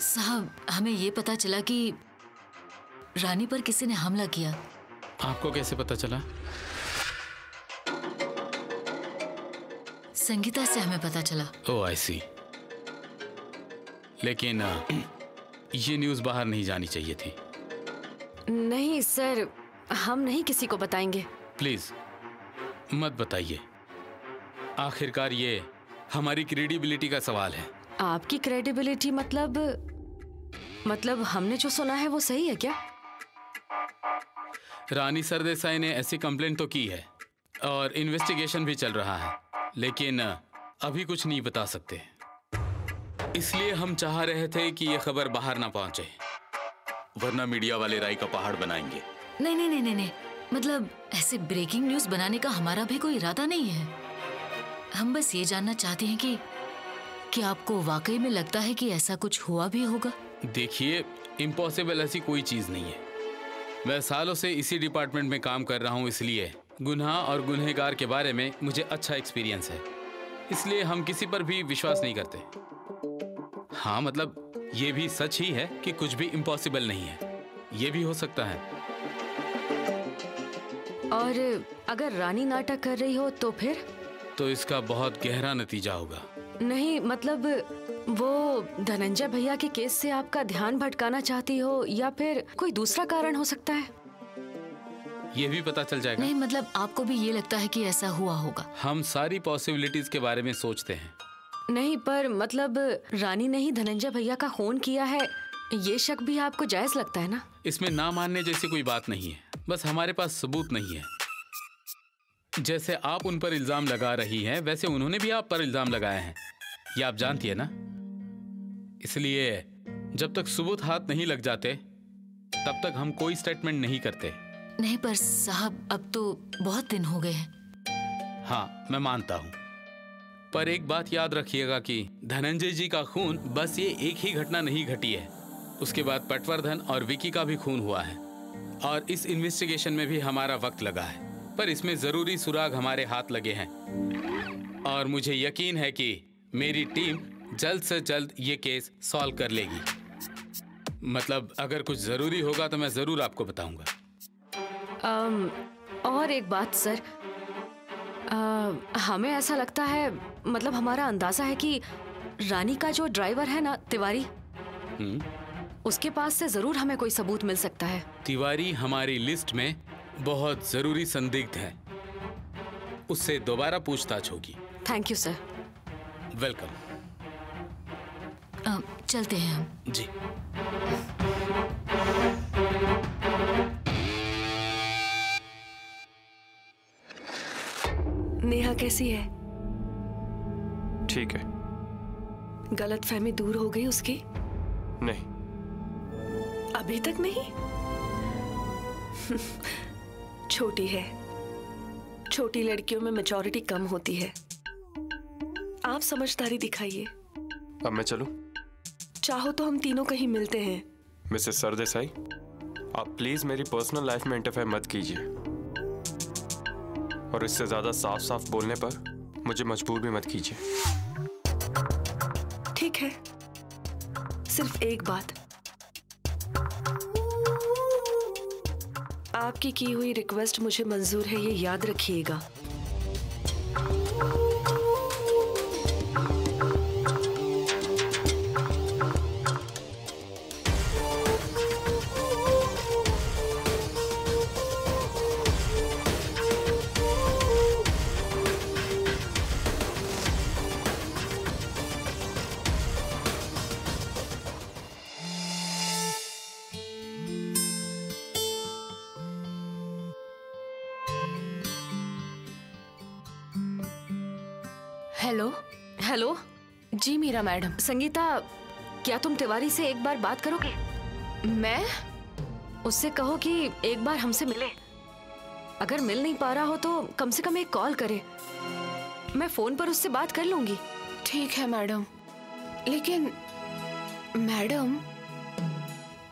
साहब हमें ये पता चला कि रानी पर किसी ने हमला किया। आपको कैसे पता चला? संगीता से हमें पता चला। ओ आई सी लेकिन ये न्यूज़ बाहर नहीं जानी चाहिए थी। नहीं सर हम नहीं किसी को बताएँगे। प्लीज़ मत बताइए। आखिरकार ये हमारी क्रेडिबिलिटी का सवाल है। आपकी क्रेडिबिलिटी मतलब मतलब हमने जो सुना है वो सही है क्या? रानी सरदेसाई ने ऐसी कंप्लेंट तो की है और इन्वेस्टिगेशन भी चल रहा है लेकिन अभी कुछ नहीं बता सकते। इसलिए हम चाह रहे थे कि ये खबर बाहर ना पहुँचे वरना मीडिया वाले राय का पहाड़ बनाएँगे। नहीं नहीं नहीं नहीं नहीं मतलब ऐसे ब्रेकिंग न्यूज़ बनाने का हमारा भी कोई इरादा नहीं है। हम बस ये जानना चाहते हैं कि कि आपको वाकई में लगता है कि ऐसा कुछ हुआ भी होगा? देखिए इम्पॉसिबल ऐसी कोई चीज़ नहीं है। मैं सालों से इसी डिपार्टमेंट में काम कर रहा हूँ इसलिए गुनाह और गुनहगार के बारे में मुझे अच्छा एक्सपीरियंस है। इसलिए हम किसी पर भी विश्वास नहीं करते। हाँ मतलब ये भी सच ही है कि कुछ भी इम्पॉसिबल नहीं है। ये भी हो सकता है। और अगर रानी नाटक कर रही हो तो फिर? तो इसका बहुत गहरा नतीजा होगा। नहीं मतलब वो धनंजय भैया के केस से आपका ध्यान भटकाना चाहती हो या फिर कोई दूसरा कारण हो सकता है? ये भी पता चल जाएगा। नहीं मतलब आपको भी ये लगता है कि ऐसा हुआ होगा। हम सारी पॉसिबिलिटीज के बारे में सोचते हैं। नहीं पर मतलब रानी ने ही धनंजय भैया का खून किया है ये शक भी आपको जायज़ लगता है ना? इसमें ना मानने जैसी कोई बात नहीं है। बस हमारे पास सबूत नहीं है। जैसे आप उन पर इल्ज़ाम लगा रही हैं वैसे उन्होंने भी आप पर इल्ज़ाम लगाए हैं। ये आप जानती है ना? इसलिए जब तक सबूत हाथ नहीं लग जाते तब तक हम कोई स्टेटमेंट नहीं करते। नहीं पर साहब अब तो बहुत दिन हो गए हैं। हाँ मैं मानता हूँ। पर एक बात याद रखिएगा कि धनंजय जी का खून बस ये एक ही घटना नहीं घटी है। उसके बाद पटवर्धन और विकी का भी खून हुआ है। और इस इन्वेस्टिगेशन में भी हमारा वक्त लगा है। पर इसमें ज़रूरी सुराग हमारे हाथ लगे हैं। और मुझे यकीन है कि मेरी टीम जल्द से जल्द ये केस सॉल्व कर लेगी। मतलब अगर कुछ ज़रूरी होगा तो मैं ज़रूर आपको बताऊँगा। और एक बात सर। अ, हमें ऐसा लगता है मतलब हमारा अंदाज़ा है कि रानी का जो ड्राइवर है ना तिवारी हम्म। उसके पास से ज़रूर हमें कोई सबूत मिल सकता है। तिवारी हमारी लिस्ट में बहुत ज़रूरी संदिग्ध है। उससे दोबारा पूछताछ होगी। थैंक यू सर वेलकम चलते हैं हम। जी। नेहा कैसी है? ठीक है। गलत फहमी दूर हो गई उसकी? नहीं। अभी तक नहीं? छोटी है। छोटी लड़कियों में मेचोरिटी कम होती है। आप समझदारी दिखाइए। अब मैं चलूँ? चाहो तो हम तीनों कहीं मिलते हैं। मिसेस सरदेसाई आप प्लीज़ मेरी पर्सनल लाइफ में इंटरफेयर मत कीजिए। और इससे ज़्यादा साफ़ साफ़ बोलने पर मुझे मजबूर भी मत कीजिए। ठीक है। सिर्फ़ एक बात। आपकी की हुई रिक्वेस्ट मुझे मंजूर है ये याद रखिएगा। मीरा मैडम। संगीता क्या तुम तिवारी से एक बार बात करोगे? मैं उससे कहो कि एक बार हमसे मिले। अगर मिल नहीं पा रहा हो तो कम से कम एक कॉल करे। मैं फ़ोन पर उससे बात कर लूँगी। ठीक है मैडम। लेकिन मैडम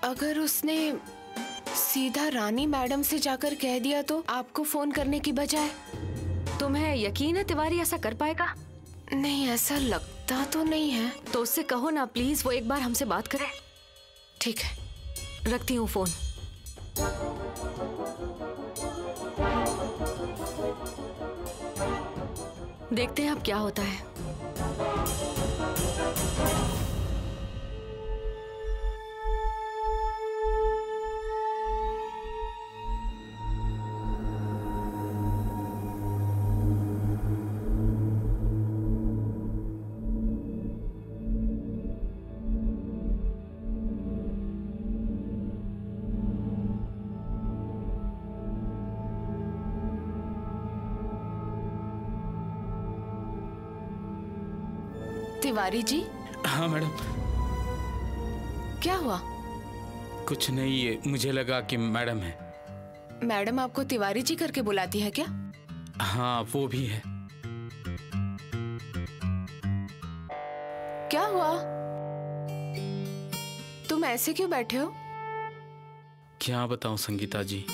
अगर उसने सीधा रानी मैडम से जाकर कह दिया तो आपको फ़ोन करने की बजाय? तुम्हें यकीन है तिवारी ऐसा कर पाएगा? नहीं ऐसा लगता पता तो नहीं है। तो उससे कहो ना प्लीज़ वो एक बार हमसे बात करे। ठीक है। रखती हूँ फ़ोन देखते हैं अब क्या होता है। तिवारी जी? हाँ मैडम। क्या हुआ? कुछ नहीं ये मुझे लगा कि मैडम है। मैडम आपको तिवारी जी करके बुलाती है क्या? हाँ वो भी है। क्या हुआ? तुम ऐसे क्यों बैठे हो? क्या बताऊँ संगीता जी?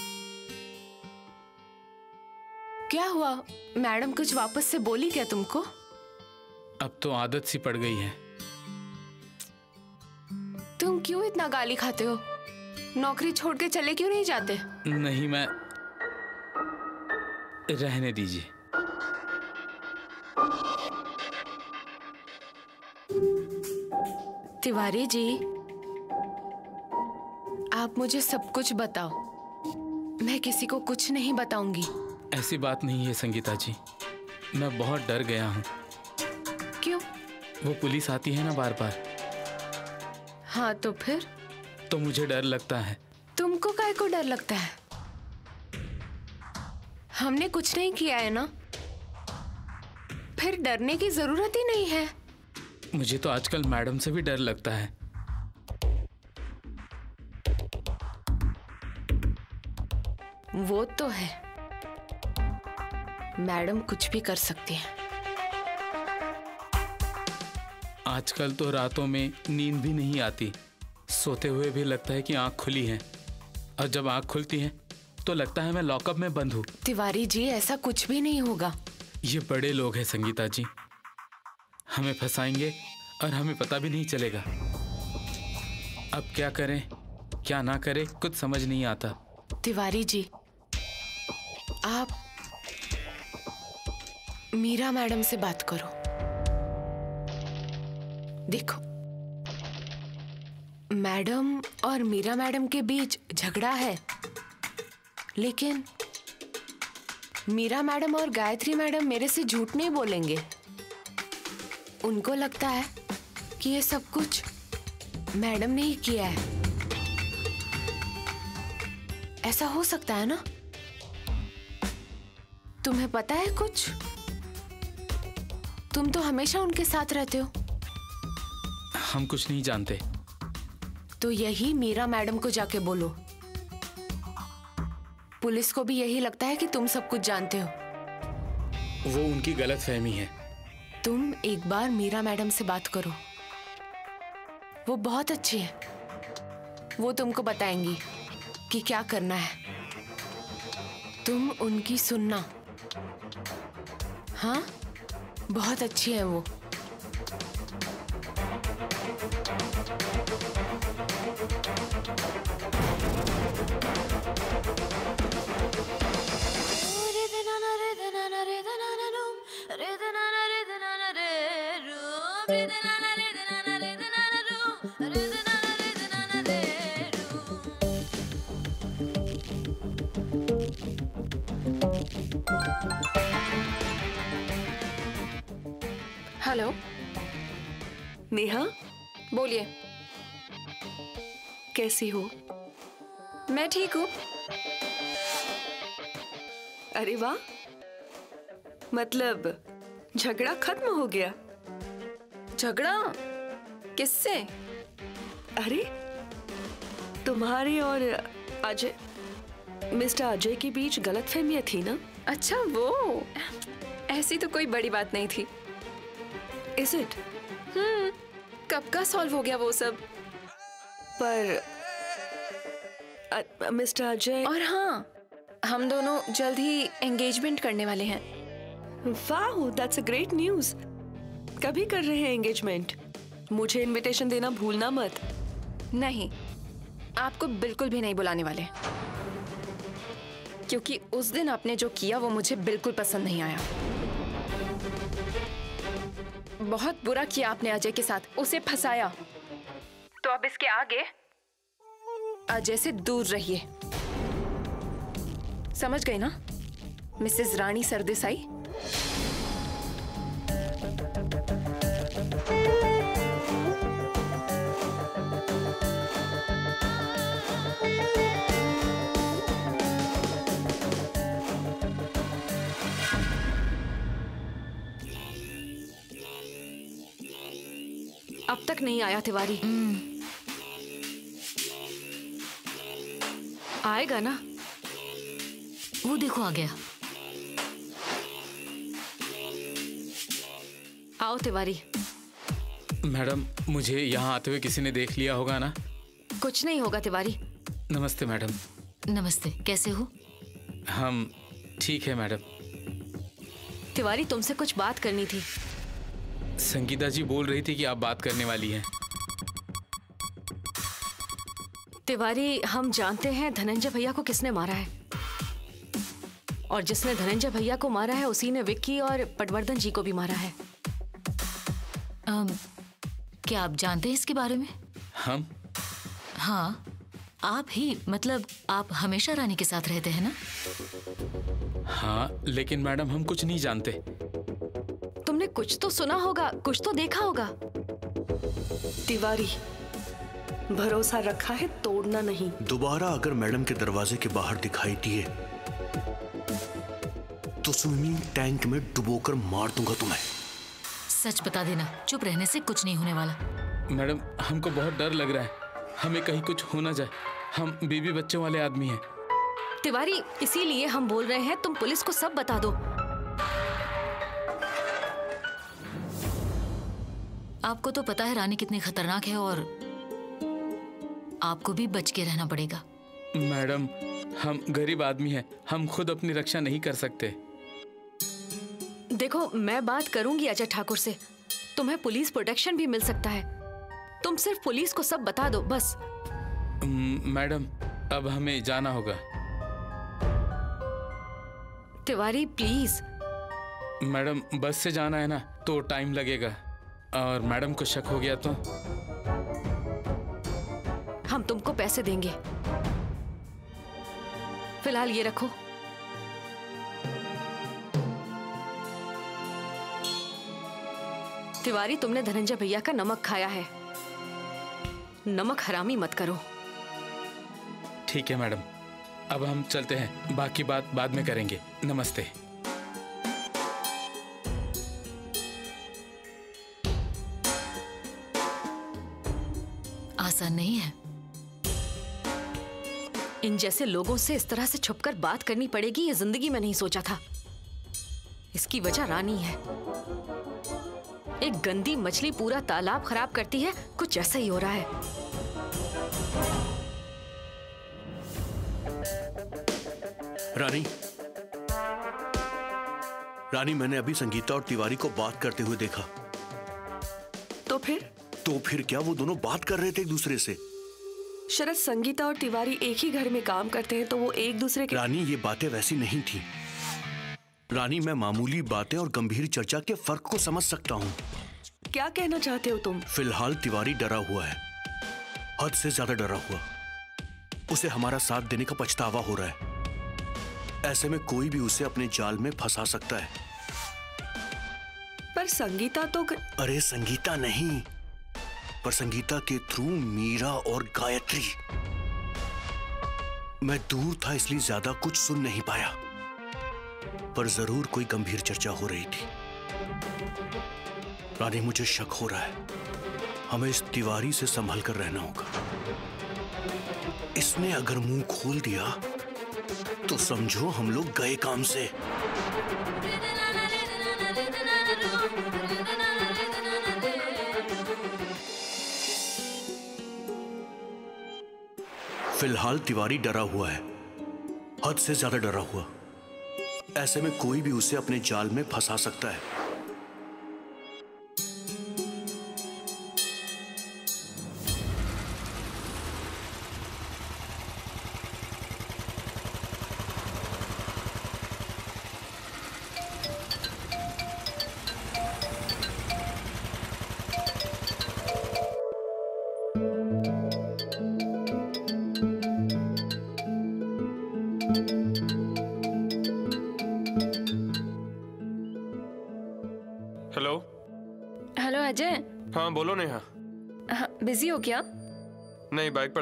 क्या हुआ? मैडम कुछ वापस से बोली क्या तुमको? अब तो आदत सी पड़ गई है। तुम क्यों इतना गाली खाते हो? नौकरी छोड़ के चले क्यों नहीं जाते? नहीं मैं रहने दीजिए। तिवारी जी आप मुझे सब कुछ बताओ। मैं किसी को कुछ नहीं बताऊँगी। ऐसी बात नहीं है संगीता जी। मैं बहुत डर गया हूँ। क्यों? वो पुलिस आती है ना बार बार। हाँ तो फिर? तो मुझे डर लगता है। तुमको काय को डर लगता है? हमने कुछ नहीं किया है ना? फिर डरने की ज़रूरत ही नहीं है। मुझे तो आजकल मैडम से भी डर लगता है। वो तो है। मैडम कुछ भी कर सकती है। आजकल तो रातों में नींद भी नहीं आती। सोते हुए भी लगता है कि आँख खुली है। और जब आँख खुलती है तो लगता है मैं लॉकअप में बंद हूँ। तिवारी जी ऐसा कुछ भी नहीं होगा। ये बड़े लोग हैं संगीता जी। हमें फंसाएँगे और हमें पता भी नहीं चलेगा। अब क्या करें क्या ना करें कुछ समझ नहीं आता। तिवारी जी आप मीरा मैडम से बात करो। देखो। मैडम और मीरा मैडम के बीच झगड़ा है, लेकिन मीरा मैडम और गायत्री मैडम मेरे से झूठ नहीं बोलेंगे। उनको लगता है कि ये सब कुछ मैडम ने ही किया है। ऐसा हो सकता है ना? तुम्हें पता है कुछ? तुम तो हमेशा उनके साथ रहते हो। हम कुछ नहीं जानते। तो यही मीरा मैडम को जाके बोलो। पुलिस को भी यही लगता है कि तुम सब कुछ जानते हो। वो उनकी गलत फहमी है। तुम एक बार मीरा मैडम से बात करो। वो बहुत अच्छी है। वो तुमको बताएँगी कि क्या करना है। तुम उनकी सुनना। हाँ? बहुत अच्छी है वो। हेलो। नेहा? बोलिए। कैसी हो? मैं ठीक हूँ। अरे वाह। मतलब झगड़ा खत्म हो गया। झगड़ा? किससे? अरे तुम्हारे और अजय मिस्टर अजय के बीच गलतफहमियाँ थी ना? अच्छा वो। ऐसी तो कोई बड़ी बात नहीं थी। इज़ इट हम्म कब का सॉल्व हो गया वो सब? पर अ- मिस्टर अजय और हाँ हम दोनों जल्द ही एंगेजमेंट करने वाले हैं। वाह दैट्स अ ग्रेट न्यूज़ कभी कर रहे हैं एंगेजमेंट मुझे इनविटेशन देना भूलना मत। नहीं आपको बिल्कुल भी नहीं बुलाने वाले। क्योंकि उस दिन आपने जो किया वो मुझे बिल्कुल पसंद नहीं आया। बहुत बुरा किया आपने अजय के साथ। उसे फंसाया। तो अब इसके आगे? अजय से दूर रहिए। समझ गए ना? मिसेस रानी सरदेसाई? तक नहीं आया तिवारी। आएगा ना? वो देखो आ गया आओ तिवारी। मैडम मुझे यहाँ आते हुए किसी ने देख लिया होगा ना? कुछ नहीं होगा तिवारी। नमस्ते मैडम। नमस्ते कैसे हो? हम ठीक है मैडम। तिवारी तुमसे कुछ बात करनी थी। संगीता जी बोल रही थी कि आप बात करने वाली हैं। तिवारी हम जानते हैं धनंजय भैया को किसने मारा है। और जिसने धनंजय भैया को मारा है उसी ने विक्की और पटवर्धन जी को भी मारा है। अम, क्या आप जानते हैं इसके बारे में? हम? हाँ आप ही मतलब आप हमेशा रानी के साथ रहते हैं ना? हाँ लेकिन मैडम हम कुछ नहीं जानते। तुमने कुछ तो सुना होगा कुछ तो देखा होगा। तिवारी भरोसा रखा है तोड़ना नहीं। दोबारा अगर मैडम के दरवाजे के बाहर दिखाई दिए तो स्विमिंग टैंक में डुबोकर मार दूँगा तुम्हें। सच बता देना चुप रहने से कुछ नहीं होने वाला। मैडम हमको बहुत डर लग रहा है। हमें कहीं कुछ हो ना जाए। हम बीबी बच्चों वाले आदमी हैं। तिवारी इसीलिए हम बोल रहे हैं तुम पुलिस को सब बता दो। आपको तो पता है रानी कितनी खतरनाक है और आपको भी बच के रहना पड़ेगा। मैडम हम गरीब आदमी हैं। हम खुद अपनी रक्षा नहीं कर सकते। देखो मैं बात करूँगी अजय ठाकुर से। तुम्हें पुलिस प्रोटेक्शन भी मिल सकता है। तुम सिर्फ़ पुलिस को सब बता दो बस। मैडम अब हमें जाना होगा। तिवारी प्लीज़। मैडम बस से जाना है ना तो टाइम लगेगा। और मैडम को शक हो गया तो? हम तुमको पैसे देंगे। फ़िलहाल ये रखो। तिवारी तुमने धनंजय भैया का नमक खाया है। नमक हरामी मत करो। ठीक है मैडम। अब हम चलते हैं। बाकी बात बाद में करेंगे। नमस्ते। आसान नहीं है। इन जैसे लोगों से इस तरह से छुपकर बात करनी पड़ेगी ये ज़िंदगी में नहीं सोचा था। इसकी वजह रानी है। एक गंदी मछली पूरा तालाब खराब करती है कुछ ऐसा ही हो रहा है। रानी। रानी मैंने अभी संगीता और तिवारी को बात करते हुए देखा। तो फिर? तो फिर क्या वो दोनों बात कर रहे थे एक दूसरे से? शरद संगीता और तिवारी एक ही घर में काम करते हैं तो वो एक दूसरे के रानी ये बातें वैसी नहीं थी। रानी मैं मामूली बातें और गंभीर चर्चा के फ़र्क को समझ सकता हूँ। क्या कहना चाहते हो तुम? फ़िलहाल तिवारी डरा हुआ है। हद से ज़्यादा डरा हुआ। उसे हमारा साथ देने का पछतावा हो रहा है। ऐसे में कोई भी उसे अपने जाल में फंसा सकता है। पर संगीता तो क- अरे संगीता नहीं। पर संगीता के थ्रू मीरा और गायत्री। मैं दूर था, इसलिए ज़्यादा कुछ सुन नहीं पाया। पर ज़रूर कोई गंभीर चर्चा हो रही थी। रानी, मुझे शक हो रहा है। हमें इस तिवारी से संभल कर रहना होगा। इसने अगर मुँह खोल दिया तो समझो हम लोग गए काम से। फ़िलहाल तिवारी डरा हुआ है। हद से ज़्यादा डरा हुआ। ऐसे में कोई भी उसे अपने जाल में फंसा सकता है।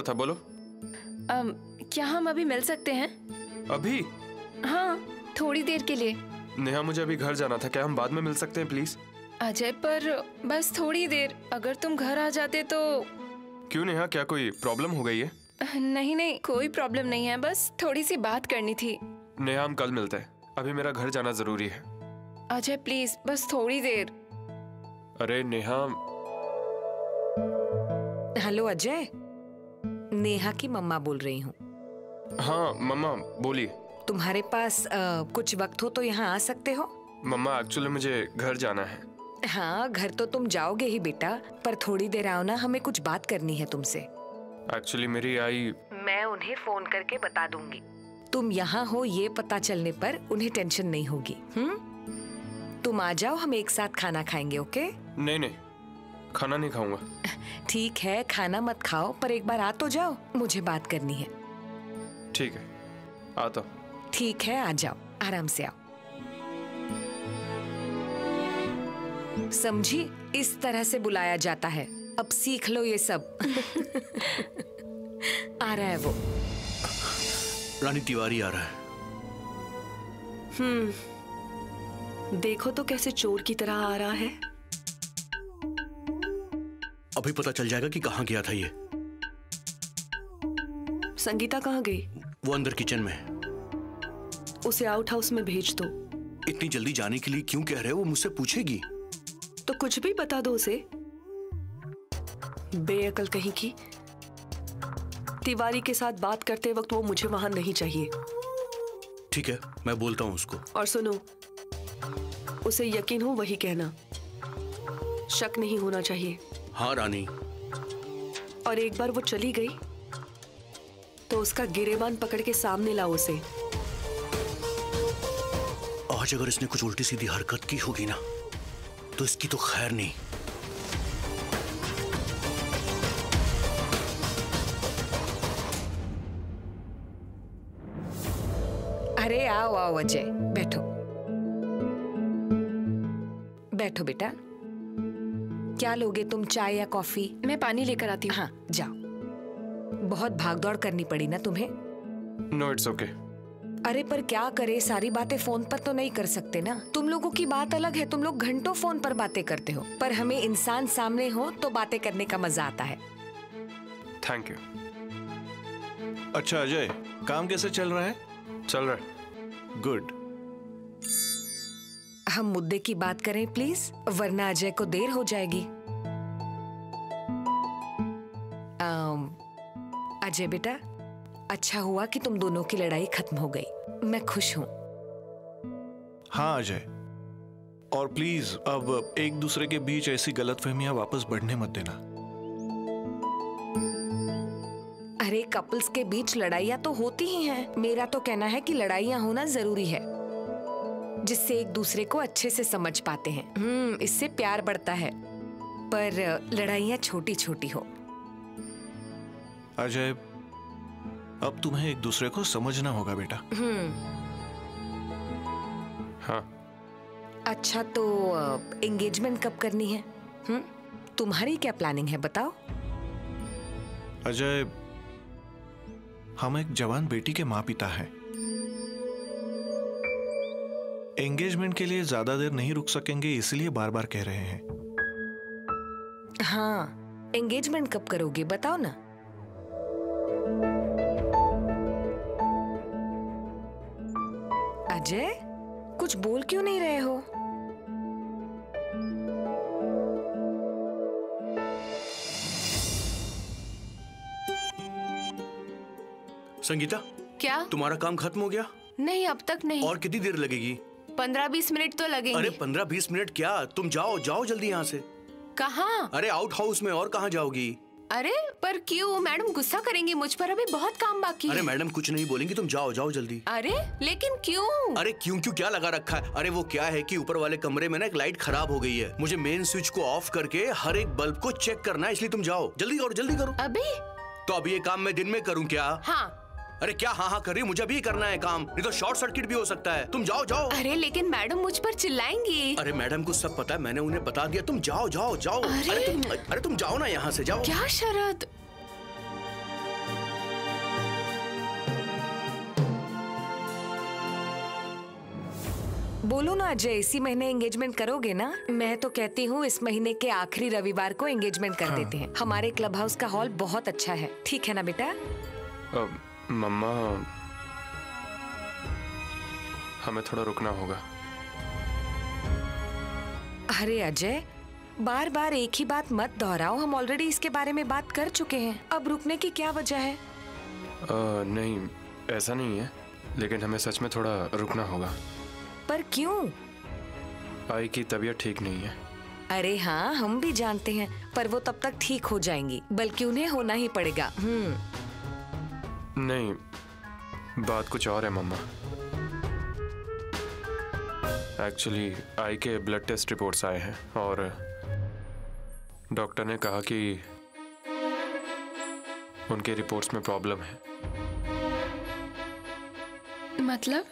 था बोलो। अम, क्या हम अभी मिल सकते हैं? अभी? हाँ थोड़ी देर के लिए। नेहा मुझे अभी घर जाना था। क्या हम बाद में मिल सकते हैं प्लीज़ अजय पर बस थोड़ी देर। अगर तुम घर आ जाते तो क्यों नेहा क्या कोई प्रॉब्लम हो गई है? नहीं नहीं कोई प्रॉब्लम नहीं है। बस थोड़ी सी बात करनी थी। नेहा हम कल मिलते हैं। अभी मेरा घर जाना ज़रूरी है। अजय प्लीज़ बस थोड़ी देर। अरे नेहा। हेलो अजय। नेहा की मम्मा बोल रही हूँ। हाँ मम्मा बोलिए। तुम्हारे पास अ, कुछ वक्त हो तो यहाँ आ सकते हो? मम्मा एक्चुअली मुझे घर जाना है। हाँ घर तो तुम जाओगे ही बेटा पर थोड़ी देर आओ ना हमें कुछ बात करनी है तुमसे। एक्चुअली मेरी आई मैं उन्हें फ़ोन करके बता दूँगी। तुम यहाँ हो ये पता चलने पर उन्हें टेंशन नहीं होगी हम्म? तुम आ जाओ हम एक साथ खाना खाएँगे ओके? नहीं नहीं। खाना नहीं खाऊँगा। ठीक है खाना मत खाओ पर एक बार आ तो जाओ मुझे बात करनी है। ठीक है आता हूँ। ठीक है आ जाओ आराम से आओ। समझी इस तरह से बुलाया जाता है। अब सीख लो ये सब। आ रहा है वो। रानी तिवारी आ रहा है। हम्म देखो तो कैसे चोर की तरह आ रहा है। अभी पता चल जाएगा कि कहाँ गया था ये। संगीता कहाँ गई? वो अंदर किचन में है। उसे आउट हाउस में भेज दो। इतनी जल्दी जाने के लिए क्यों कह रहे हो? वो मुझसे पूछेगी। तो कुछ भी बता दो उसे। बेअकल कहीं की। तिवारी के साथ बात करते वक्त वो मुझे वहाँ नहीं चाहिए। ठीक है मैं बोलता हूँ उसको। और सुनो उसे यकीन हो वही कहना। शक नहीं होना चाहिए। हाँ रानी। और एक बार वो चली गई तो उसका गिरेबान पकड़ के सामने लाओ उसे। आज अगर इसने कुछ उल्टी सीधी हरकत की होगी ना तो इसकी तो खैर नहीं। अरे आओ आओ अजय बैठो। बैठो बेटा। क्या लोगे तुम चाय या कॉफ़ी? मैं पानी लेकर आती हूँ। हाँ जाओ। बहुत भागदौड़ करनी पड़ी ना तुम्हें? नो इट्स ओके अरे पर क्या करे? सारी बातें फ़ोन पर तो नहीं कर सकते ना। तुम लोगों की बात अलग है। तुम लोग घंटों फ़ोन पर बातें करते हो। पर हमें इंसान सामने हो तो बातें करने का मज़ा आता है। थैंक यू अच्छा अजय काम कैसे चल रहा है? चल रहा है। गुड हम मुद्दे की बात करें प्लीज़ वरना अजय को देर हो जाएगी। अजय बेटा अच्छा हुआ कि तुम दोनों की लड़ाई खत्म हो गई। मैं खुश हूँ। हाँ अजय। और प्लीज़ अब एक दूसरे के बीच ऐसी गलतफहमियाँ वापस बढ़ने मत देना। अरे कपल्स के बीच लड़ाइयाँ तो होती ही हैं। मेरा तो कहना है कि लड़ाइयाँ होना ज़रूरी है। जिससे एक दूसरे को अच्छे से समझ पाते हैं। हम्म इससे प्यार बढ़ता है। पर लड़ाइयाँ छोटी छोटी हो। अजय अब तुम्हें एक दूसरे को समझना होगा बेटा। हम्म। हाँ। अच्छा तो एंगेजमेंट कब करनी है? हम्म तुम्हारी क्या प्लानिंग है बताओ। अजय हम एक जवान बेटी के माँ पिता हैं। एंगेजमेंट के लिए ज़्यादा देर नहीं रुक सकेंगे इसलिए बार बार कह रहे हैं। हाँ एंगेजमेंट कब करोगे बताओ ना। अजय कुछ बोल क्यों नहीं रहे हो? संगीता क्या? तुम्हारा काम खत्म हो गया? नहीं अब तक नहीं। और कितनी देर लगेगी? पंद्रह बीस मिनट तो अरे पंद्रह बीस मिनट क्या? तुम जाओ जाओ जल्दी यहाँ से। कहाँ? अरे आउट हाउस में और कहाँ जाओगी? अरे पर क्यों? मैडम गुस्सा करेंगी मुझ पर। अभी बहुत काम बाकी अरे मैडम कुछ नहीं बोलेंगी तुम जाओ जाओ जल्दी। अरे लेकिन क्यों? अरे क्यों क्यों क्या लगा रखा है? अरे वो क्या है कि ऊपर वाले कमरे में ना एक लाइट खराब हो गई है। मुझे मेन स्विच को ऑफ़ करके हर एक बल्ब को चेक करना है इसलिए तुम जाओ। जल्दी करो जल्दी करो। अभी? तो अब ये काम मैं दिन में करूँ क्या? हाँ। अरे क्या हाँ हाँ कर रही हो? मुझे भी करना है काम। नहीं तो शॉर्ट सर्किट भी हो सकता है। तुम जाओ जाओ। अरे लेकिन मैडम मुझ पर चिल्लाएँगी। अरे मैडम को सब पता है। मैंने उन्हें बता दिया। तुम जाओ जाओ जाओ। अरे- अरे तुम अरे तुम जाओ ना यहाँ से जाओ। क्या शरद? बोलो ना अजय इसी महीने एंगेजमेंट करोगे ना? मैं तो कहती हूँ इस महीने के आखिरी रविवार को एंगेजमेंट कर हाँ। देते हैं। हमारे क्लब हाउस का हॉल बहुत अच्छा है। ठीक है ना बेटा? मम्मा हमें थोड़ा रुकना होगा। अरे अजय बार बार एक ही बात मत दोहराओ। हम ऑलरेडी इसके बारे में बात कर चुके हैं। अब रुकने की क्या वजह है? अ, नहीं ऐसा नहीं है लेकिन हमें सच में थोड़ा रुकना होगा। पर क्यों? आई की तबीयत ठीक नहीं है। अरे हाँ हम भी जानते हैं पर वो तब तक ठीक हो जाएँगी बल्कि उन्हें होना ही पड़ेगा। हम्म। नहीं बात कुछ और है मम्मा। एक्चुअली आई के ब्लड टेस्ट रिपोर्ट्स आए हैं और डॉक्टर ने कहा कि उनके रिपोर्ट्स में प्रॉब्लम है। मतलब?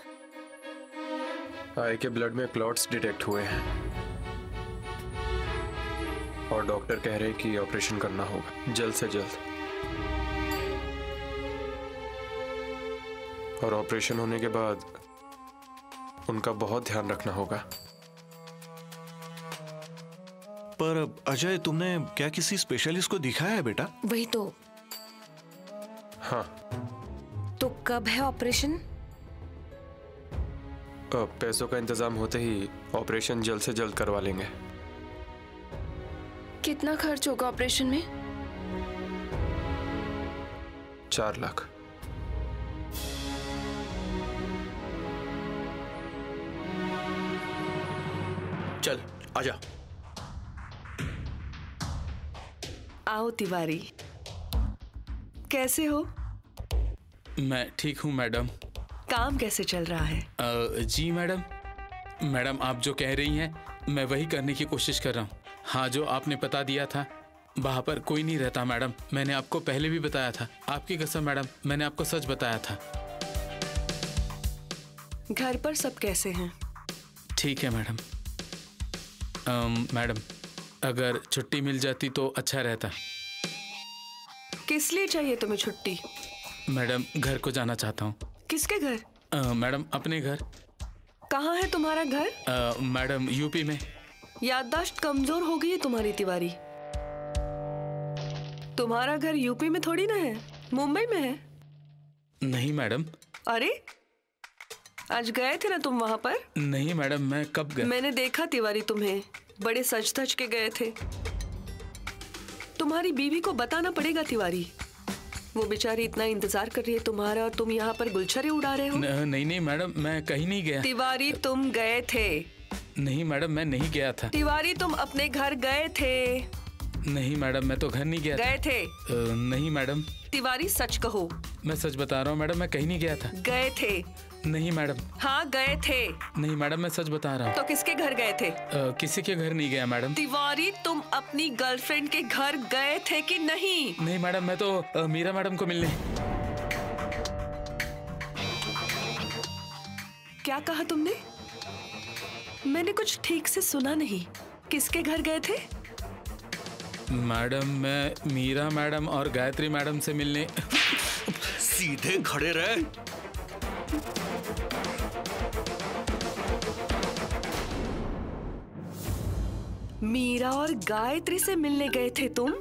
आई के ब्लड में क्लॉट्स डिटेक्ट हुए हैं और डॉक्टर कह रहे हैं कि ऑपरेशन करना होगा जल्द से जल्द। और ऑपरेशन होने के बाद उनका बहुत ध्यान रखना होगा। पर अजय तुमने क्या किसी स्पेशलिस्ट को दिखाया है बेटा? वही तो। हाँ। तो कब है ऑपरेशन? पैसों का इंतज़ाम होते ही ऑपरेशन जल्द से जल्द करवा लेंगे। कितना खर्च होगा ऑपरेशन में? चार लाख। चल आजा। आओ तिवारी। कैसे हो? मैं ठीक हूँ मैडम। काम कैसे चल रहा है? अ, जी मैडम। मैडम आप जो कह रही हैं मैं वही करने की कोशिश कर रहा हूँ। हाँ जो आपने बता दिया था वहाँ पर कोई नहीं रहता मैडम। मैंने आपको पहले भी बताया था। आपकी कसम मैडम मैंने आपको सच बताया था। घर पर सब कैसे हैं? ठीक है मैडम। मैडम अगर छुट्टी मिल जाती तो अच्छा रहता। किस लिए चाहिए तुम्हें छुट्टी? मैडम घर को जाना चाहता हूँ। किसके घर? मैडम अपने घर। कहाँ है तुम्हारा घर? मैडम यूपी में। याददाश्त कमज़ोर हो गई है तुम्हारी तिवारी। तुम्हारा घर यूपी में थोड़ी ना है? मुंबई में है? नहीं मैडम। अरे आज गए थे ना तुम वहाँ पर? नहीं मैडम मैं कब गया? मैंने देखा तिवारी तुम्हें। बड़े सच धज के गए थे। तुम्हारी बीवी को बताना पड़ेगा तिवारी। वो बेचारी इतना इंतज़ार कर रही है तुम्हारा और तुम यहाँ पर गुलछरे उड़ा रहे हो। न- नहीं नहीं मैडम मैं कहीं नहीं गया। तिवारी तुम गए थे। नहीं मैडम मैं नहीं गया था। तिवारी तुम अपने घर गए थे। नहीं मैडम मैं तो घर नहीं गया गए थे। नहीं मैडम। तिवारी सच कहो। मैं सच बता रहा हूँ मैडम मैं कहीं नहीं गया था। गए थे। नहीं मैडम। हाँ गए थे। नहीं मैडम मैं सच बता रहा हूँ। तो किसके घर गए थे? अ, किसी के घर नहीं गया मैडम। तिवारी तुम अपनी गर्लफ्रेंड के घर गए थे कि नहीं? नहीं मैडम मैं तो अ, मीरा मैडम को मिलने। क्या कहा तुमने? मैंने कुछ ठीक से सुना नहीं। किसके घर गए थे? मैडम मैं मीरा मैडम और गायत्री मैडम से मिलने। सीधे खड़े रहे। मीरा और गायत्री से मिलने गए थे तुम?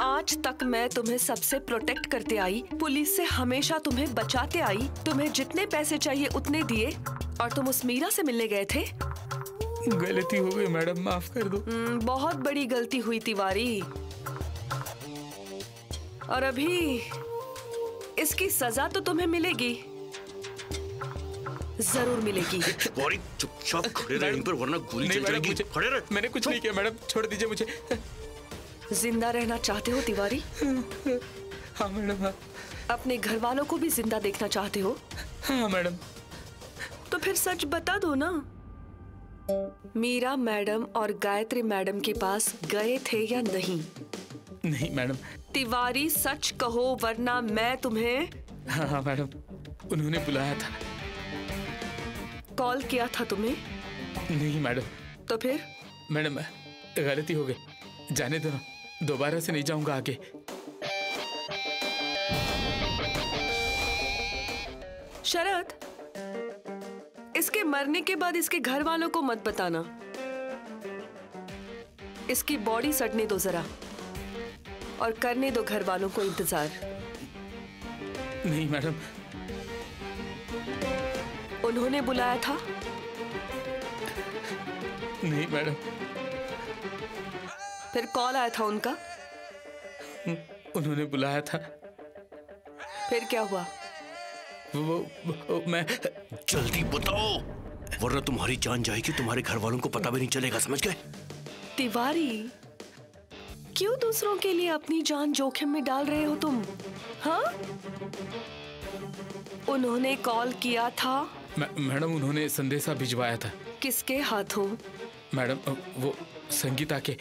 आज तक मैं तुम्हें सबसे प्रोटेक्ट करते आई पुलिस से हमेशा तुम्हें बचाते आई तुम्हें जितने पैसे चाहिए उतने दिए और तुम उस मीरा से मिलने गए थे? गलती हो गई मैडम माफ़ कर दो। हम्म, बहुत बड़ी गलती हुई तिवारी। और अभी इसकी सजा तो तुम्हें मिलेगी। ज़रूर मिलेगी। तिवारी चुपचाप खड़े रहे इन पर वरना गोली चल जाएगी। खड़े रहे। मैंने कुछ नहीं किया मैडम छोड़ दीजिए मुझे। ज़िंदा रहना चाहते हो तिवारी? हाँ मैडम हाँ। अपने घर वालों को भी ज़िंदा देखना चाहते हो? हाँ मैडम। तो फिर सच बता दो ना। मीरा मैडम और गायत्री मैडम के पास गए थे या नहीं? नहीं मैडम। तिवारी सच कहो वरना मैं तुम्हें हाँ हाँ मैडम। उन्होंने बुलाया था। कॉल किया था तुम्हें? नहीं मैडम। तो फिर? मैडम गलती हो गई। जाने दो ना। दोबारा से नहीं जाऊँगा आगे। शरद इसके मरने के बाद इसके घर वालों को मत बताना। इसकी बॉडी सटने दो जरा और करने दो घर वालों को इंतज़ार। नहीं मैडम उन्होंने बुलाया था? नहीं मैडम। फिर कॉल आया था उनका? उन्होंने बुलाया था। फिर क्या हुआ? वो, वो, वो मैं जल्दी बताओ वरना तुम्हारी जान जाएगी तुम्हारे घर वालों को पता भी नहीं चलेगा समझ गए? तिवारी क्यों दूसरों के लिए अपनी जान जोखिम में डाल रहे हो तुम? हाँ? उन्होंने कॉल किया था। मैडम उन्होंने संदेशा भिजवाया था। किसके हाथों? मैडम वो संगीता के।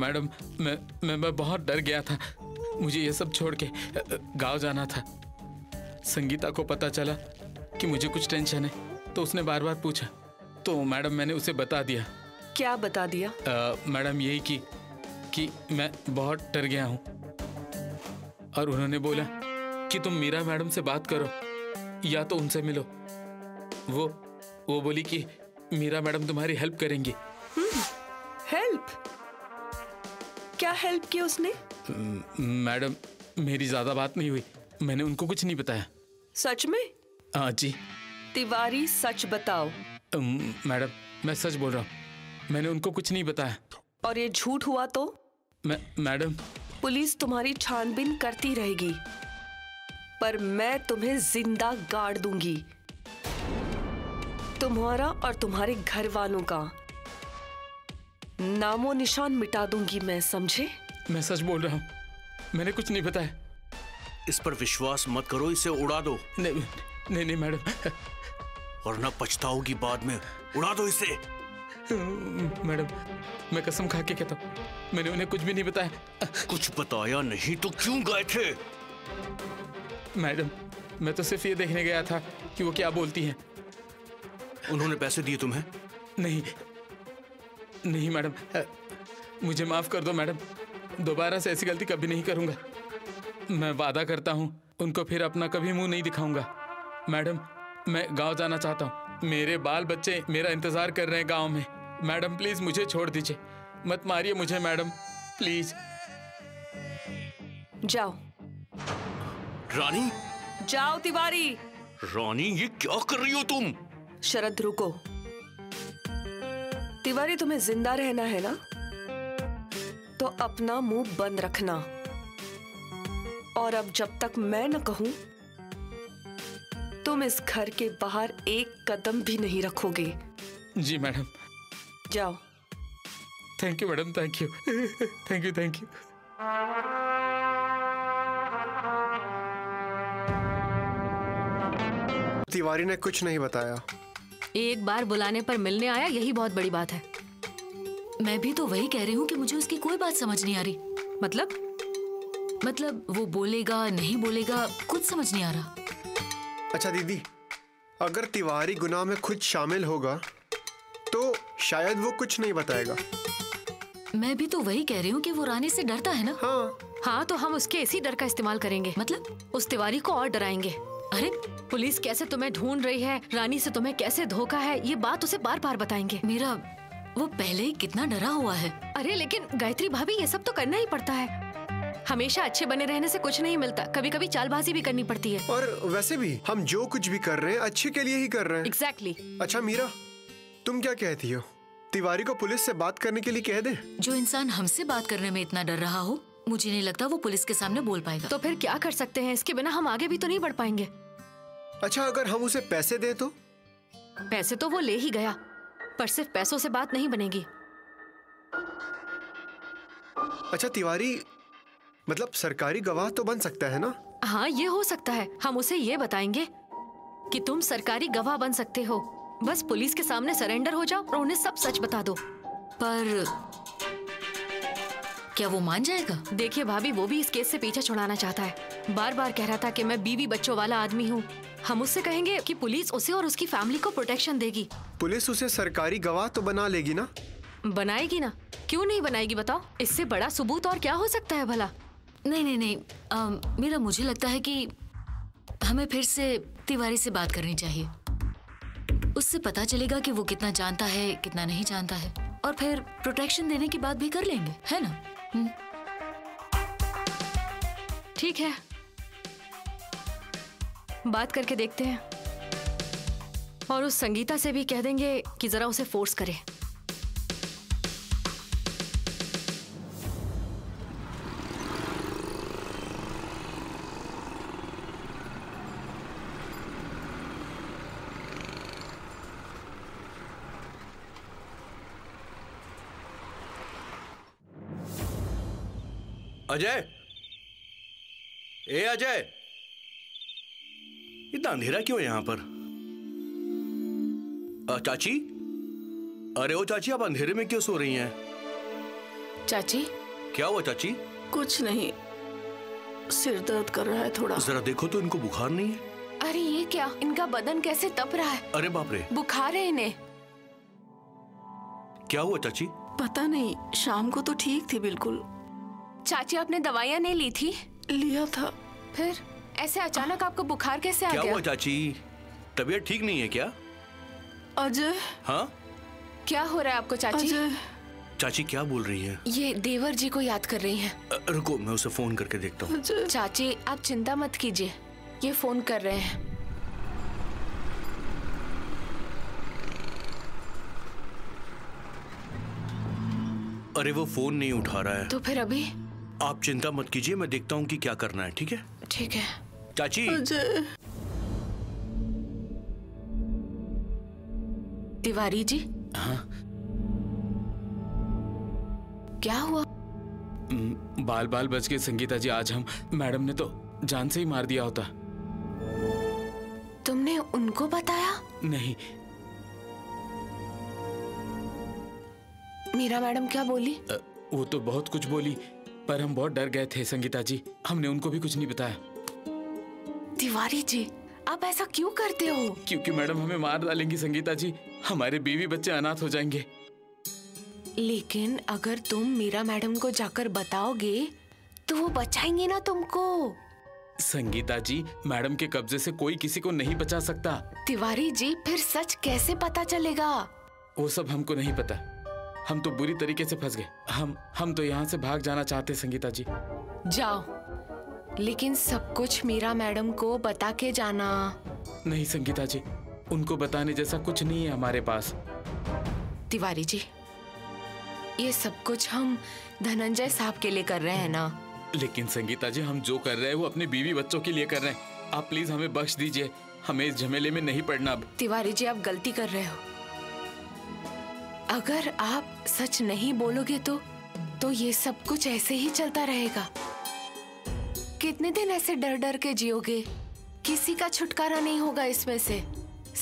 मैडम मैं मैं मैं बहुत डर गया था। मुझे ये सब छोड़ के गाँव जाना था। संगीता को पता चला कि मुझे कुछ टेंशन है तो उसने बार बार पूछा। तो मैडम मैंने उसे बता दिया। क्या बता दिया? मैडम यही कि कि मैं बहुत डर गया हूँ। और उन्होंने बोला कि तुम मीरा मैडम से बात करो या तो उनसे मिलो। वो वो बोली कि मीरा मैडम तुम्हारी हेल्प करेंगी। हेल्प? क्या हेल्प की उसने? मैडम मेरी ज़्यादा बात नहीं हुई। मैंने उनको कुछ नहीं बताया। सच में? हाँ जी। तिवारी सच बताओ। मैडम मैं सच बोल रहा हूँ। मैंने उनको कुछ नहीं बताया। और ये झूठ हुआ तो? मैडम। पुलिस तुम्हारी छानबीन करती रहेगी। पर मैं तुम्हें ज़िंदा गाड़ दूँगी। तुम्हारा और तुम्हारे घर वालों का नामो निशान मिटा दूँगी मैं समझे? मैं सच बोल रहा हूँ। मैंने कुछ नहीं बताया। इस पर विश्वास मत करो इसे उड़ा दो। नहीं नहीं नहीं मैडम। वरना पछताओगी बाद में। उड़ा दो इसे। मैडम मैं कसम खा के कहता हूँ। मैंने उन्हें कुछ भी नहीं बताया। कुछ बताया नहीं तो क्यों गए थे? मैडम मैं तो सिर्फ़ ये देखने गया था कि वो क्या बोलती हैं। उन्होंने पैसे दिए तुम्हें? नहीं नहीं मैडम मुझे माफ़ कर दो मैडम दोबारा से ऐसी गलती कभी नहीं करूँगा। मैं वादा करता हूँ उनको फिर अपना कभी मुँह नहीं दिखाऊँगा। मैडम मैं गाँव जाना चाहता हूँ। मेरे बाल बच्चे मेरा इंतज़ार कर रहे हैं गाँव में। मैडम प्लीज़ मुझे छोड़ दीजिए। मत मारिए मुझे मैडम प्लीज़। जाओ। रानी? जाओ तिवारी। रानी ये क्या कर रही हो तुम? शरद रुको। तिवारी तुम्हें ज़िंदा रहना है ना? तो अपना मुँह बंद रखना। और अब जब तक मैं न कहूँ तुम इस घर के बाहर एक कदम भी नहीं रखोगे। जी मैडम। जाओ। Thank you madam thank you thank you thank you Tiwari ने कुछ नहीं बताया। एक बार बुलाने पर मिलने आया यही बहुत बड़ी बात है। मैं भी तो वही कह रही हूँ कि मुझे उसकी कोई बात समझ नहीं आ रही। मतलब? मतलब वो बोलेगा नहीं बोलेगा कुछ समझ नहीं आ रहा। अच्छा दीदी अगर तिवारी गुनाह में खुद शामिल होगा तो शायद वो कुछ नहीं बताएगा। मैं भी तो वही कह रही हूँ कि वो रानी से डरता है ना? हाँ। हाँ तो हम उसके इसी डर का इस्तेमाल करेंगे। मतलब? उस तिवारी को और डराएँगे। अरे पुलिस कैसे तुम्हें ढूंढ रही है? रानी से तुम्हें कैसे धोखा है? ये बात उसे बार बार बताएँगे। मेरा वो पहले ही कितना डरा हुआ है। अरे लेकिन गायत्री भाभी ये सब तो करना ही पड़ता है। हमेशा अच्छे बने रहने से कुछ नहीं मिलता। कभी कभी चालबाजी भी करनी पड़ती है। और वैसे भी हम जो कुछ भी कर रहे हैं अच्छे के लिए ही कर रहे हैं। Exactly exactly. अच्छा मीरा तुम क्या कहती हो? तिवारी को पुलिस से बात करने के लिए कह दे। जो इंसान हमसे बात करने में इतना डर रहा हो मुझे नहीं लगता वो पुलिस के सामने बोल पाएगा। तो फिर क्या कर सकते हैं? इसके बिना हम आगे भी तो नहीं बढ़ पाएँगे। अच्छा अगर हम उसे पैसे दें तो? पैसे तो वो ले ही गया पर सिर्फ़ पैसों से बात नहीं बनेगी। अच्छा तिवारी मतलब सरकारी गवाह तो बन सकता है ना? हाँ ये हो सकता है। हम उसे ये बताएँगे कि तुम सरकारी गवाह बन सकते हो। बस पुलिस के सामने सरेंडर हो जाओ और उन्हें सब सच बता दो। पर क्या वो मान जाएगा? देखिए भाभी वो भी इस केस से पीछा छुड़ाना चाहता है। बार बार कह रहा था कि मैं बीवी बच्चों वाला आदमी हूँ। हम उससे कहेंगे कि पुलिस उसे और उसकी फैमिली को प्रोटेक्शन देगी। पुलिस उसे सरकारी गवाह तो बना लेगी ना? बनाएगी ना? क्यों नहीं बनाएगी बताओ? इससे बड़ा सबूत और क्या हो सकता है भला? नहीं नहीं नहीं। अम, मेरा मुझे लगता है कि हमें फिर से तिवारी से बात करनी चाहिए। उससे पता चलेगा कि वो कितना जानता है कितना नहीं जानता है। और फिर प्रोटेक्शन देने की बात भी कर लेंगे है ना? हम्म, ठीक है। बात करके देखते हैं। और उस संगीता से भी कह देंगे कि जरा उसे फोर्स करे। अजय? ए, अजय? इतना अंधेरा क्यों है यहाँ पर? अ, चाची? अरे ओ चाची आप अंधेरे में क्यों सो रही हैं? चाची? क्या हुआ चाची? कुछ नहीं। सिर दर्द कर रहा है थोड़ा। जरा देखो तो इनको बुखार नहीं है? अरे ये क्या? इनका बदन कैसे तप रहा है? अरे बाप रे। बुखार है इन्हें। क्या हुआ चाची? पता नहीं। शाम को तो ठीक थी बिल्कुल। चाची आपने दवाइयाँ नहीं ली थी? लिया था। फिर? ऐसे अचानक आपको बुखार कैसे आ क्या गया? हुआ चाची? तबीयत ठीक नहीं है क्या? अजय। हाँ? क्या हो रहा है आपको चाची? अजय। चाची क्या बोल रही है? ये देवर जी को याद कर रही हैं। रुको मैं उसे फ़ोन करके देखता हूँ। चाची आप चिंता मत कीजिए। ये फ़ोन कर रहे हैं। अरे वो फ़ोन नहीं उठा रहा है। तो फिर अभी? आप चिंता मत कीजिए मैं देखता हूँ कि क्या करना है ठीक है? ठीक है। चाची। अजय तिवारी जी। हाँ। क्या हुआ? बाल बाल बच गए संगीता जी आज हम मैडम ने तो जान से ही मार दिया होता। तुमने उनको बताया? नहीं। मीरा मैडम क्या बोली? अ, वो तो बहुत कुछ बोली। पर हम बहुत डर गए थे संगीता जी। हमने उनको भी कुछ नहीं बताया। तिवारी जी आप ऐसा क्यों करते हो? क्योंकि मैडम हमें मार डालेंगी संगीता जी। हमारे बीवी बच्चे अनाथ हो जाएँगे। लेकिन अगर तुम मीरा मैडम को जाकर बताओगे तो वो बचाएँगे ना तुमको। संगीता जी मैडम के कब्जे से कोई किसी को नहीं बचा सकता। तिवारी जी फिर सच कैसे पता चलेगा? वो सब हमको नहीं पता। हम तो बुरी तरीके से फंस गए। हम हम तो यहाँ से भाग जाना चाहते संगीता जी। जाओ। लेकिन सब कुछ मीरा मैडम को बता के जाना। नहीं संगीता जी उनको बताने जैसा कुछ नहीं है हमारे पास। तिवारी जी ये सब कुछ हम धनंजय साहब के लिए कर रहे हैं ना? लेकिन संगीता जी हम जो कर रहे हैं वो अपने बीवी बच्चों के लिए कर रहे हैं। आप प्लीज़ हमें बख्श दीजिए। हमें इस झमेले में नहीं पड़ना अब। तिवारी जी आप गलती कर रहे हो। अगर आप सच नहीं बोलोगे तो तो ये सब कुछ ऐसे ही चलता रहेगा। कितने दिन ऐसे डर डर के जियोगे? किसी का छुटकारा नहीं होगा इसमें से।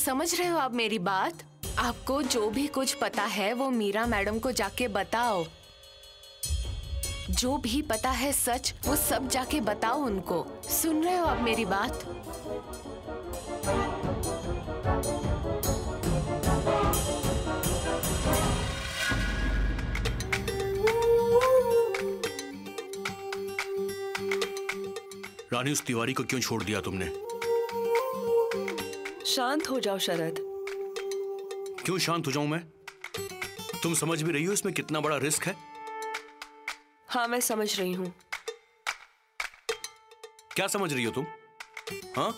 समझ रहे हो आप मेरी बात? आपको जो भी कुछ पता है, वो मीरा मैडम को जाके बताओ। जो भी पता है सच, वो सब जाके बताओ उनको। सुन रहे हो आप मेरी बात? रानी उस तिवारी को क्यों छोड़ दिया तुमने? शांत हो जाओ शरद। क्यों शांत हो जाऊँ मैं? तुम समझ भी रही हो इसमें कितना बड़ा रिस्क है? हाँ मैं समझ रही हूँ। क्या समझ रही हो तुम? हाँ?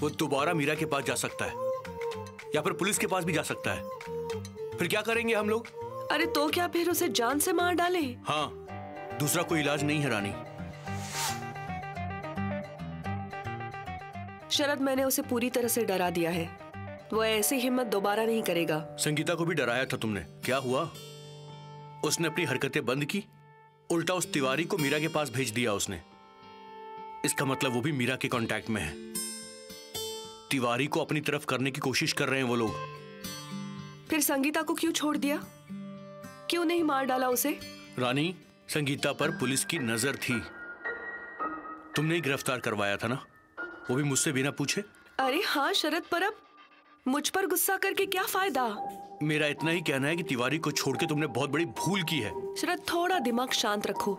वो दोबारा मीरा के पास जा सकता है। या फिर पुलिस के पास भी जा सकता है। फिर क्या करेंगे हम लोग? अरे तो क्या फिर उसे जान से मार डाले? हाँ दूसरा कोई इलाज नहीं है रानी। शरद मैंने उसे पूरी तरह से डरा दिया है। वो ऐसी हिम्मत दोबारा नहीं करेगा। संगीता को भी डराया था तुमने। क्या हुआ? उसने अपनी हरकतें बंद की? उल्टा उस तिवारी को मीरा के पास भेज दिया उसने। इसका मतलब वो भी मीरा के कांटेक्ट में है। तिवारी को अपनी तरफ़ करने की कोशिश कर रहे हैं वो लोग। फिर संगीता को क्यों छोड़ दिया? क्यों नहीं मार डाला उसे? रानी संगीता पर पुलिस की नज़र थी। तुमने ही गिरफ़्तार करवाया था ना? वो भी मुझसे बिना पूछे? अरे हाँ शरद पर अब मुझ पर गुस्सा करके क्या फ़ायदा? मेरा इतना ही कहना है कि तिवारी को छोड़ के तुमने बहुत बड़ी भूल की है। शरद थोड़ा दिमाग शांत रखो।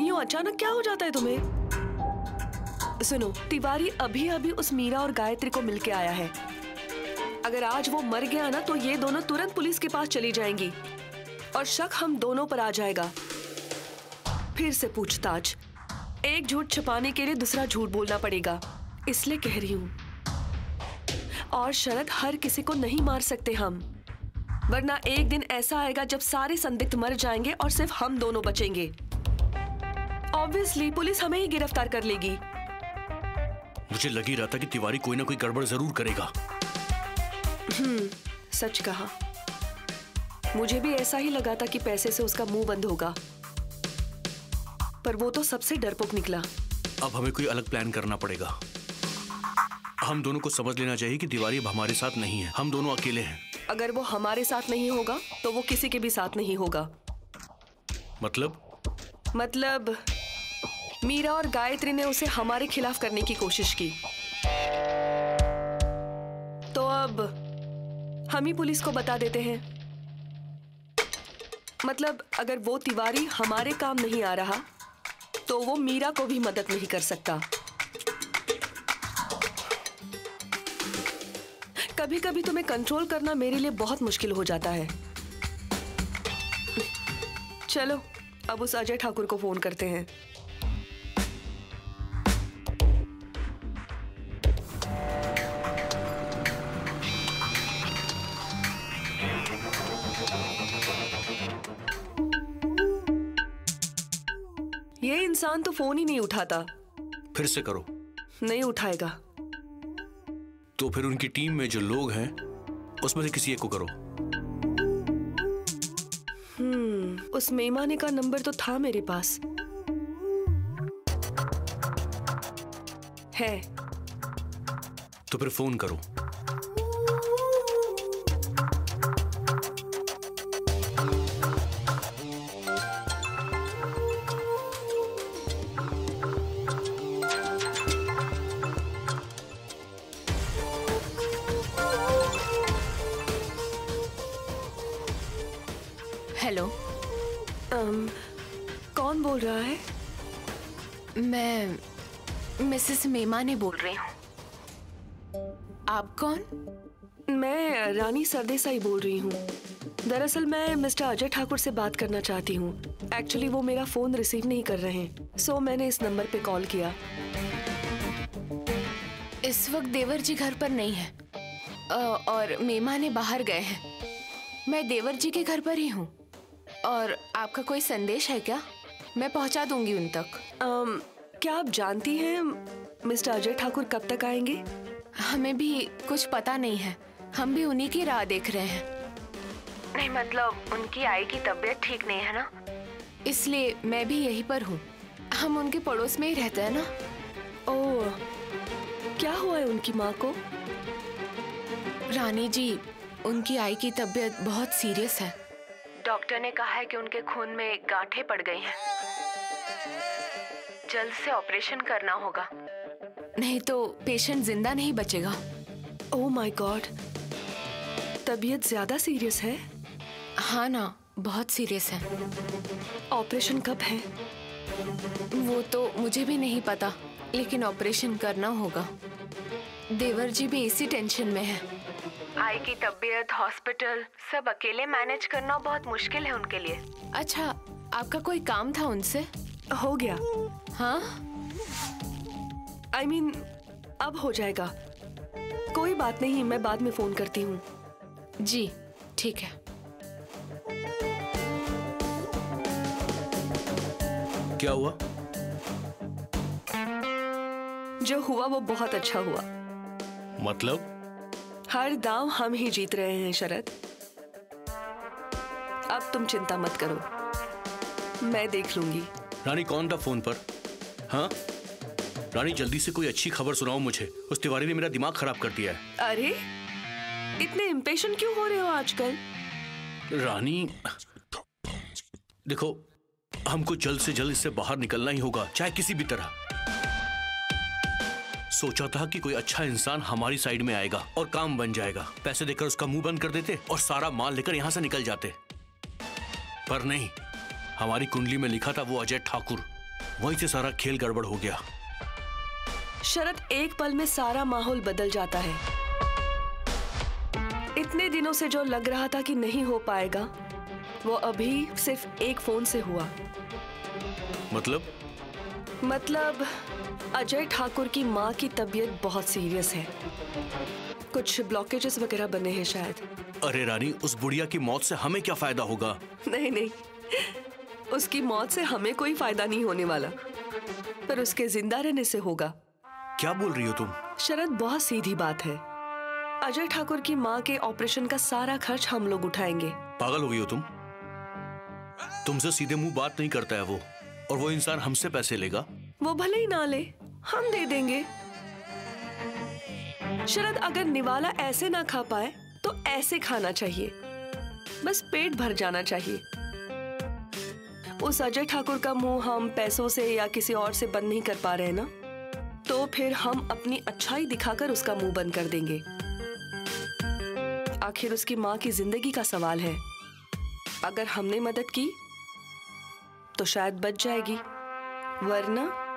यूँ अचानक क्या हो जाता है तुम्हें? सुनो तिवारी अभी अभी उस मीरा और गायत्री को मिलके आया है। अगर आज वो मर गया ना तो ये दोनों तुरंत पुलिस के पास चली जाएँगी। और शक हम दोनों पर आ जाएगा। फिर से पूछताछ। एक झूठ छुपाने के लिए दूसरा झूठ बोलना पड़ेगा इसलिए कह रही हूँ। और शरद हर किसी को नहीं मार सकते हम। वरना एक दिन ऐसा आएगा जब सारे संदिग्ध मर जाएँगे और सिर्फ़ हम दोनों बचेंगे। ऑब्वियसली पुलिस हमें ही गिरफ़्तार कर लेगी। मुझे लग ही रहा था कि तिवारी कोई ना कोई गड़बड़ ज़रूर करेगा। हम्म सच कहा। मुझे भी ऐसा ही लगा था कि पैसे से उसका मुँह बंद होगा। पर वो तो सबसे डरपोक निकला। अब हमें कोई अलग प्लान करना पड़ेगा। हम दोनों को समझ लेना चाहिए कि तिवारी अब हमारे साथ नहीं है। हम दोनों अकेले हैं। अगर वो हमारे साथ नहीं होगा तो वो किसी के भी साथ नहीं होगा। मतलब? मतलब मीरा और गायत्री ने उसे हमारे खिलाफ करने की कोशिश की। तो अब हम ही पुलिस को बता देते हैं। मतलब अगर वो तिवारी हमारे काम नहीं आ रहा तो वो मीरा को भी मदद नहीं कर सकता। कभी कभी तुम्हें कंट्रोल करना मेरे लिए बहुत मुश्किल हो जाता है। चलो, अब उस अजय ठाकुर को फ़ोन करते हैं। फ़ोन ही नहीं उठाता। फिर से करो। नहीं उठाएगा। तो फिर उनकी टीम में जो लोग हैं उसमें से किसी एक को करो। हम्म उस मेहमाने का नंबर तो था मेरे पास। है। तो फिर फ़ोन करो। कौन बोल रहा है? मैं मिसेस मेमा ने बोल रही हूँ। आप कौन? मैं रानी सरदेसाई बोल रही हूँ। दरअसल मैं मिस्टर अजय ठाकुर से बात करना चाहती हूँ। एक्चुअली वो मेरा फ़ोन रिसीव नहीं कर रहे हैं। सो so, मैंने इस नंबर पे कॉल किया। इस वक्त देवर जी घर पर नहीं है। और मेमा ने बाहर गए हैं। मैं देवर जी के घर पर ही हूँ। और आपका कोई संदेश है क्या? मैं पहुँचा दूँगी उन तक। um, क्या आप जानती हैं मिस्टर अजय ठाकुर कब तक आएँगे? हमें भी कुछ पता नहीं है। हम भी उन्हीं की राह देख रहे हैं। नहीं मतलब उनकी आई की तबीयत ठीक नहीं है ना? इसलिए मैं भी यहीं पर हूँ। हम उनके पड़ोस में ही रहते हैं ना? ओह क्या हुआ है उनकी माँ को? रानी जी उनकी आई की तबीयत बहुत सीरियस है। डॉक्टर ने कहा है कि उनके खून में गांठें पड़ गई हैं। जल्द से ऑपरेशन करना होगा। नहीं तो पेशेंट ज़िंदा नहीं बचेगा। ओह माय गॉड तबीयत ज़्यादा सीरियस है? हाँ ना बहुत सीरियस है। ऑपरेशन कब है? वो तो मुझे भी नहीं पता लेकिन ऑपरेशन करना होगा। देवर जी भी इसी टेंशन में है। आई की तबीयत हॉस्पिटल सब अकेले मैनेज करना बहुत मुश्किल है उनके लिए। अच्छा आपका कोई काम था उनसे? हो गया। हाँ? आई I मीन mean, अब हो जाएगा। कोई बात नहीं मैं बाद में फ़ोन करती हूँ। जी ठीक है। क्या हुआ? जो हुआ वो बहुत अच्छा हुआ। मतलब? हर दाव हम ही जीत रहे हैं शरद। अब तुम चिंता मत करो। मैं देख लूँगी। रानी कौन था फ़ोन पर? हाँ? रानी जल्दी से कोई अच्छी खबर सुनाओ मुझे। उस तिवारी ने मेरा दिमाग खराब कर दिया है। अरे इतने इम्पेशेंट क्यों हो रहे हो आजकल? रानी देखो हमको जल्द से जल्द इससे बाहर निकलना ही होगा चाहे किसी भी तरह। सोचा था कि कोई अच्छा इंसान हमारी साइड में आएगा और काम बन जाएगा। पैसे देकर उसका मुँह बंद कर देते और सारा माल लेकर यहाँ से निकल जाते। पर नहीं हमारी कुंडली में लिखा था वो अजय ठाकुर। वहीं से सारा खेल गड़बड़ हो गया। शरद एक पल में सारा माहौल बदल जाता है। इतने दिनों से जो लग रहा था कि नहीं हो पाएगा वो अभी सिर्फ़ एक फ़ोन से हुआ। मतलब? मतलब अजय ठाकुर की माँ की तबीयत बहुत सीरियस है। कुछ ब्लॉकेजेस वगैरह बने हैं शायद। अरे रानी उस बुढ़िया की मौत से हमें क्या फ़ायदा होगा? नहीं नहीं। उसकी मौत से हमें कोई फ़ायदा नहीं होने वाला। पर उसके ज़िंदा रहने से होगा। क्या बोल रही हो तुम? शरद बहुत सीधी बात है। अजय ठाकुर की माँ के ऑपरेशन का सारा खर्च हम लोग उठाएँगे। पागल हो गई हो तुम? तुमसे सीधे मुँह बात नहीं करता है वो। और वो इंसान हमसे पैसे लेगा? वो भले ही ना ले हम दे देंगे। शरद अगर निवाला ऐसे ना खा पाए तो ऐसे खाना चाहिए। बस पेट भर जाना चाहिए। उस अजय ठाकुर का मुँह हम पैसों से या किसी और से बंद नहीं कर पा रहे ना? तो फिर हम अपनी अच्छाई दिखाकर उसका मुँह बंद कर देंगे। आखिर उसकी माँ की ज़िंदगी का सवाल है। अगर हमने मदद की तो शायद बच जाएगी। वरना